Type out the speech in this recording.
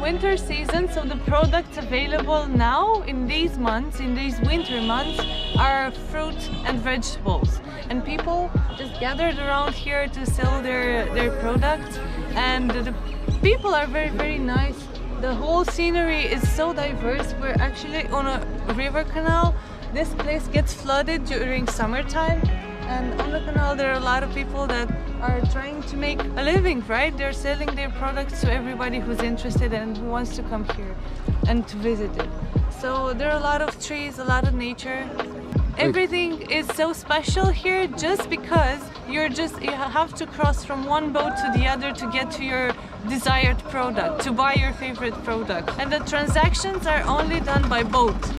winter season, so the products available now in these months, in these winter months, are fruit and vegetables. And people just gathered around here to sell their, their products. And the people are very, very nice. The whole scenery is so diverse. We're actually on a river canal. This place gets flooded during summertime and on the canal there are a lot of people that are trying to make a living right? They're selling their products to everybody who's interested and who wants to come here and to visit it. So there are a lot of trees a lot of nature. Everything is so special here just because you're just you have to cross from one boat to the other to get to your desired product to buy your favorite product. And the transactions are only done by boat